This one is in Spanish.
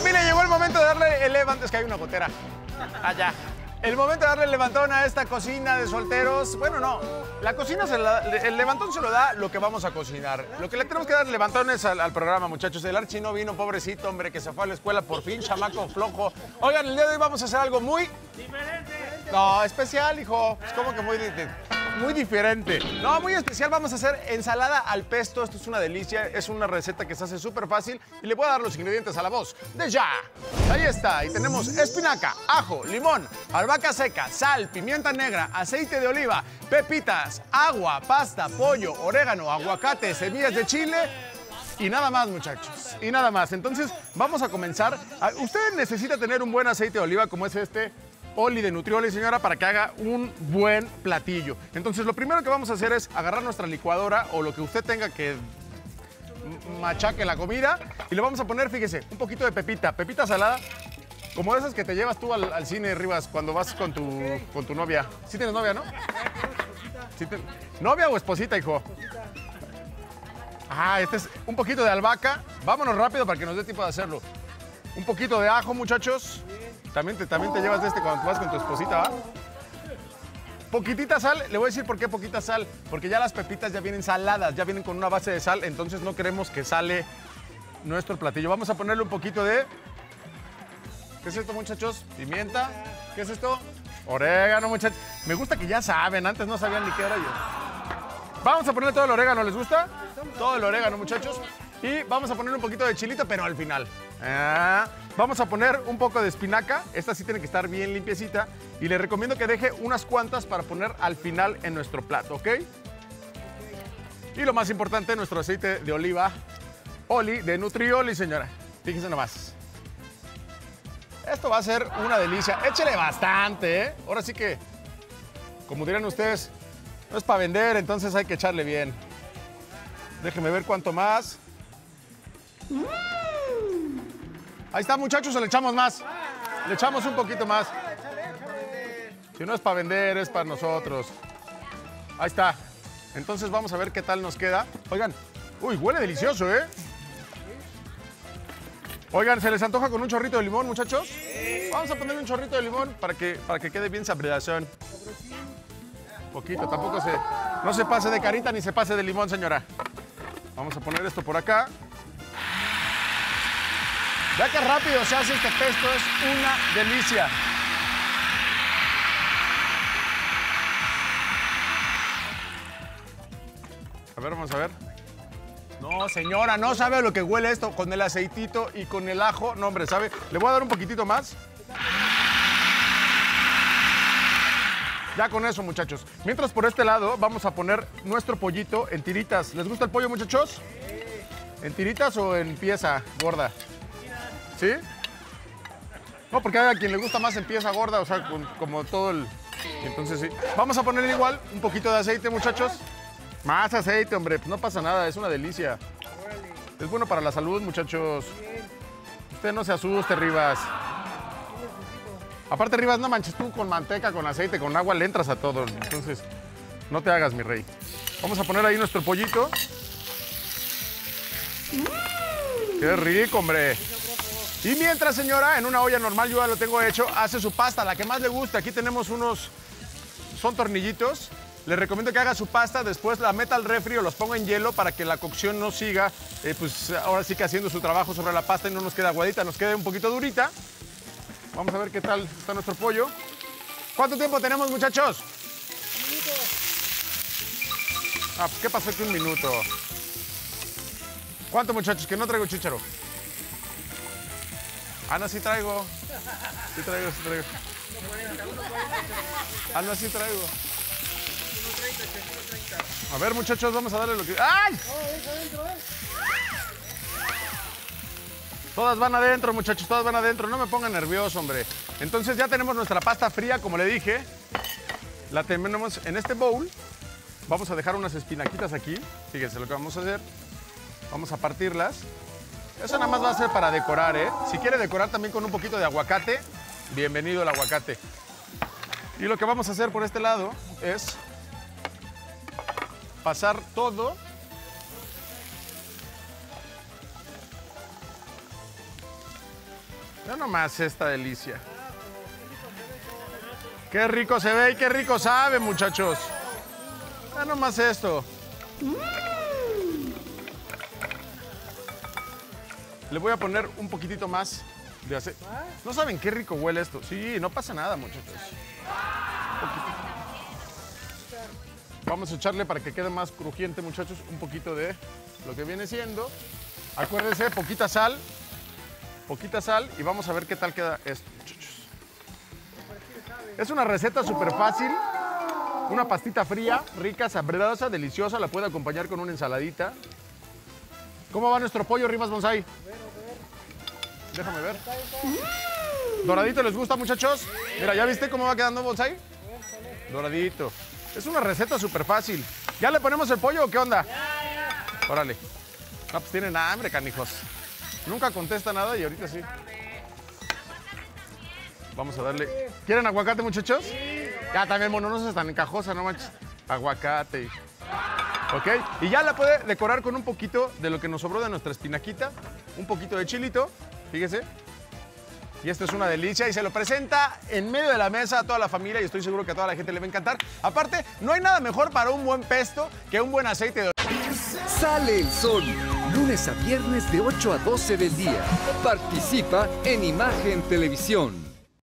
Familia, llegó el momento de darle el levantón. Es que hay una gotera. Allá. El momento de darle el levantón a esta cocina de solteros. Bueno, no. La cocina, se la- el levantón se lo da lo que vamos a cocinar. Lo que le tenemos que dar el levantón es al, al programa, muchachos. El Archi no vino, pobrecito, hombre, que se fue a la escuela por fin, chamaco flojo. Oigan, el día de hoy vamos a hacer algo muy. No, especial, hijo. Es como que muy, muy diferente. No, muy especial. Vamos a hacer ensalada al pesto. Esto es una delicia. Es una receta que se hace súper fácil. Y le voy a dar los ingredientes a la voz de ya. Ahí está. Y tenemos espinaca, ajo, limón, albahaca seca, sal, pimienta negra, aceite de oliva, pepitas, agua, pasta, pollo, orégano, aguacate, semillas de chile. Y nada más, muchachos. Y nada más. Entonces, vamos a comenzar. Ah, Usted necesita tener un buen aceite de oliva como es este Oli de Nutrioli, señora, para que haga un buen platillo. Entonces, lo primero que vamos a hacer es agarrar nuestra licuadora o lo que usted tenga que machaque la comida y le vamos a poner, fíjese, un poquito de pepita, pepita salada, como esas que te llevas tú al, al cine, Rivas, cuando vas con tu, con tu novia. ¿Sí tienes novia, no? ¿Sí ¿Novia o esposita, hijo? Ah, este es un poquito de albahaca. Vámonos rápido para que nos dé tiempo de hacerlo. Un poquito de ajo, muchachos. También te, también te llevas de este cuando vas con tu esposita, ¿va? Poquitita sal, le voy a decir por qué poquita sal. Porque ya las pepitas ya vienen saladas, ya vienen con una base de sal, entonces no queremos que sale nuestro platillo. Vamos a ponerle un poquito de... ¿Qué es esto, muchachos? Pimienta. ¿Qué es esto? Orégano, muchachos. Me gusta que ya saben, antes no sabían ni qué era yo. Vamos a poner todo el orégano, ¿les gusta? Todo el orégano, muchachos. Y vamos a poner un poquito de chilito, pero al final. Ah, vamos a poner un poco de espinaca. Esta sí tiene que estar bien limpiecita. Y le recomiendo que deje unas cuantas para poner al final en nuestro plato, ¿ok? Y lo más importante, nuestro aceite de oliva, Oli, de Nutrioli, señora. Fíjense nomás. Esto va a ser una delicia. Échele bastante, ¿eh? Ahora sí que, como dirán ustedes, no es para vender, entonces hay que echarle bien. Déjenme ver cuánto más. Ahí está, muchachos, le echamos más. Le echamos un poquito más. Si no es para vender, es para nosotros. Ahí está. Entonces vamos a ver qué tal nos queda. Oigan, uy, huele delicioso, ¿eh? Oigan, ¿se les antoja con un chorrito de limón, muchachos? Vamos a ponerle un chorrito de limón para que, para que quede bien sabridazón. Poquito, tampoco se... No se pase de carita ni se pase de limón, señora. Vamos a poner esto por acá. Ya que rápido se hace este pesto, es una delicia. A ver, vamos a ver. No, señora, no sabe lo que huele esto con el aceitito y con el ajo. No, hombre, ¿sabe? Le voy a dar un poquitito más. Ya con eso, muchachos. Mientras por este lado vamos a poner nuestro pollito en tiritas. ¿Les gusta el pollo, muchachos? ¿En tiritas o en pieza gorda? ¿Sí? No, porque a quien le gusta más en pieza gorda, o sea, con- como todo el... Entonces sí. Vamos a poner igual un poquito de aceite, muchachos. Más aceite, hombre, pues no pasa nada, es una delicia. Es bueno para la salud, muchachos. Usted no se asuste, Rivas. Aparte, Rivas, no manches tú con manteca, con aceite, con agua, le entras a todo. Entonces, no te hagas, mi rey. Vamos a poner ahí nuestro pollito. ¡Qué rico, hombre! Y mientras, señora, en una olla normal, yo ya lo tengo hecho, hace su pasta, la que más le gusta. Aquí tenemos unos, son tornillitos. Le recomiendo que haga su pasta, después la meta al refri o los ponga en hielo para que la cocción no siga, eh, pues ahora sí que haciendo su trabajo sobre la pasta y no nos quede aguadita, nos quede un poquito durita. Vamos a ver qué tal está nuestro pollo. ¿Cuánto tiempo tenemos, muchachos? Ah, pues, ¿qué pasó aquí un minuto? ¿Cuánto, muchachos? Que no traigo chicharo. Ah, no, sí traigo. Sí traigo, sí traigo. Ah, no, sí traigo. A ver, muchachos, vamos a darle lo que... ¡Ay! Todas van adentro, muchachos, todas van adentro. No me pongan nervioso, hombre. Entonces ya tenemos nuestra pasta fría, como le dije. La tenemos en este bowl. Vamos a dejar unas espinaquitas aquí. Fíjense lo que vamos a hacer. Vamos a partirlas. Eso nada más va a ser para decorar, ¿eh? Si quiere decorar también con un poquito de aguacate, bienvenido el aguacate. Y lo que vamos a hacer por este lado es pasar todo Ya nomás esta delicia. Qué rico se ve y qué rico sabe, muchachos. Ya nomás esto. Le voy a poner un poquitito más de aceite. ¿No saben qué rico huele esto? Sí, no pasa nada, muchachos. Vamos a echarle para que quede más crujiente, muchachos, un poquito de lo que viene siendo. Acuérdense, poquita sal, poquita sal y vamos a ver qué tal queda esto, muchachos. Es una receta súper fácil. Una pastita fría, rica, sabrosa, deliciosa. La puede acompañar con una ensaladita. ¿Cómo va nuestro pollo, Rimas Bonsai? Déjame ver. ¿Doradito les gusta, muchachos? Mira, ¿ya viste cómo va quedando Bonsai? Doradito. Es una receta súper fácil. ¿Ya le ponemos el pollo o qué onda? Órale. No, pues tienen hambre, canijos. Nunca contesta nada y ahorita sí. Vamos a darle. ¿Quieren aguacate, muchachos? Ya también, mono, no seas tan encajosa, no manches. Aguacate. ¿Ok? Y ya la puede decorar con un poquito de lo que nos sobró de nuestra espinaquita. Un poquito de chilito. Fíjese. Y esto es una delicia y se lo presenta en medio de la mesa a toda la familia y estoy seguro que a toda la gente le va a encantar. Aparte, no hay nada mejor para un buen pesto que un buen aceite de Sale el sol, lunes a viernes de 8 a 12 del día. Participa en Imagen Televisión.